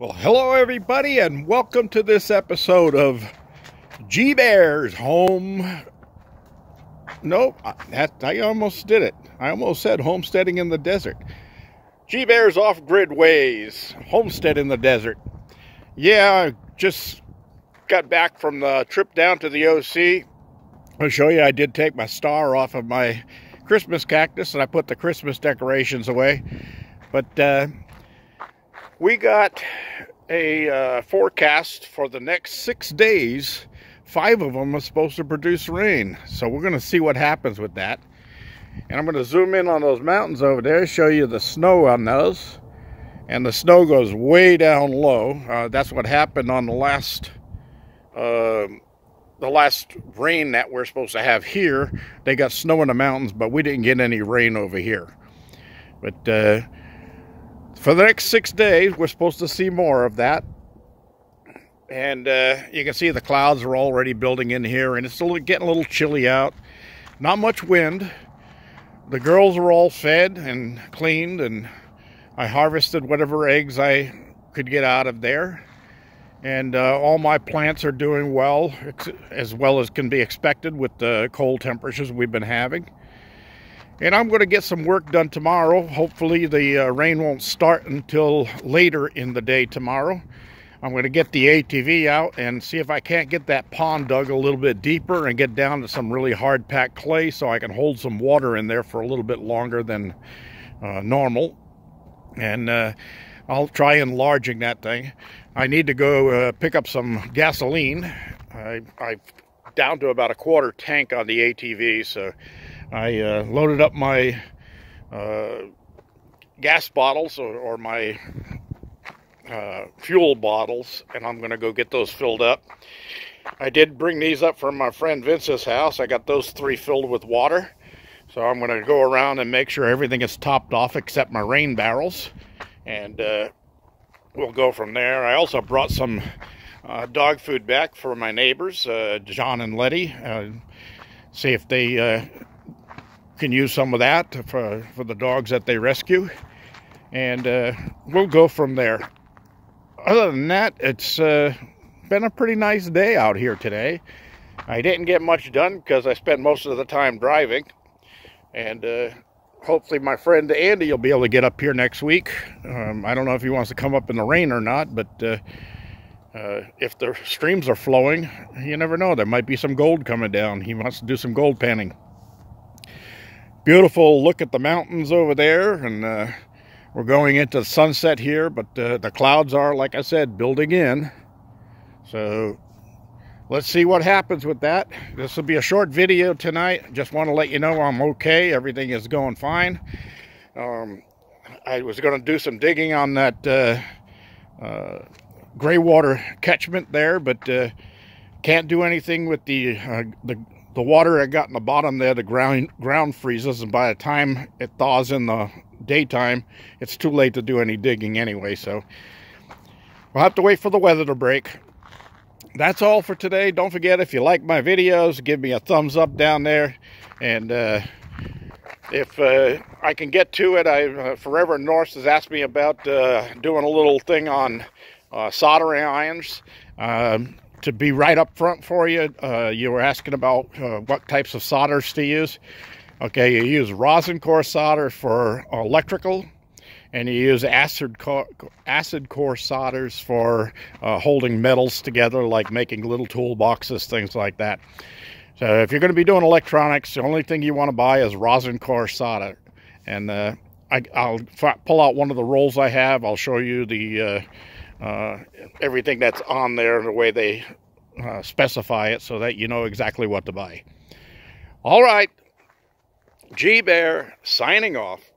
Well, hello everybody, and welcome to this episode of G Bears Home. Nope, that, I almost did it. I almost said homesteading in the desert. G Bears off grid ways, homestead in the desert. Yeah, I just got back from the trip down to the OC. I'll show you, I did take my star off of my Christmas cactus and I put the Christmas decorations away. But uh, we got a uh, forecast for the next six days. Five of them are supposed to produce rain. So we're going to see what happens with that. And I'm going to zoom in on those mountains over there, show you the snow on those. And the snow goes way down low. Uh, that's what happened on the last uh, the last rain that we're supposed to have here. They got snow in the mountains, but we didn't get any rain over here. But uh, for the next six days, we're supposed to see more of that. And uh, you can see the clouds are already building in here, and it's still getting a little chilly out. Not much wind. The girls are all fed and cleaned, and I harvested whatever eggs I could get out of there. And uh, all my plants are doing well, as well as can be expected with the cold temperatures we've been having. And I'm going to get some work done tomorrow. Hopefully the uh, rain won't start until later in the day tomorrow. I'm going to get the ATV out and see if I can't get that pond dug a little bit deeper and get down to some really hard packed clay so I can hold some water in there for a little bit longer than uh, normal. And uh, I'll try enlarging that thing. I need to go uh, pick up some gasoline. I, I'm down to about a quarter tank on the ATV, so I uh, loaded up my uh, gas bottles or, or my uh, fuel bottles, and I'm going to go get those filled up. I did bring these up from my friend Vince's house. I got those three filled with water. So I'm going to go around and make sure everything is topped off except my rain barrels. And uh, we'll go from there. I also brought some uh, dog food back for my neighbors, uh, John and Letty. Uh, see if they uh, can use some of that for, for the dogs that they rescue. And uh, we'll go from there. Other than that, it's uh, been a pretty nice day out here today. I didn't get much done because I spent most of the time driving. And uh, hopefully my friend Andy will be able to get up here next week. Um, I don't know if he wants to come up in the rain or not, but uh, uh, if the streams are flowing, you never know. There might be some gold coming down. He wants to do some gold panning beautiful look at the mountains over there and uh, we're going into sunset here but uh, the clouds are like I said building in. So let's see what happens with that. This will be a short video tonight. Just want to let you know I'm okay. Everything is going fine. Um, I was going to do some digging on that uh, uh, gray water catchment there but uh, can't do anything with the uh, the the water had gotten the bottom there, the ground ground freezes, and by the time it thaws in the daytime, it's too late to do any digging anyway. So we'll have to wait for the weather to break. That's all for today. Don't forget, if you like my videos, give me a thumbs up down there. And uh, if uh, I can get to it, I uh, Forever Norse has asked me about uh, doing a little thing on uh, soldering irons. Um, to be right up front for you, uh, you were asking about uh, what types of solders to use. Okay, you use rosin core solder for electrical, and you use acid core, acid core solders for uh, holding metals together, like making little toolboxes, things like that. So if you're going to be doing electronics, the only thing you want to buy is rosin core solder. And uh, I, will pull out one of the rolls I have. I'll show you the uh, uh, everything that's on there the way they uh, specify it so that you know exactly what to buy. All right, G Bear signing off.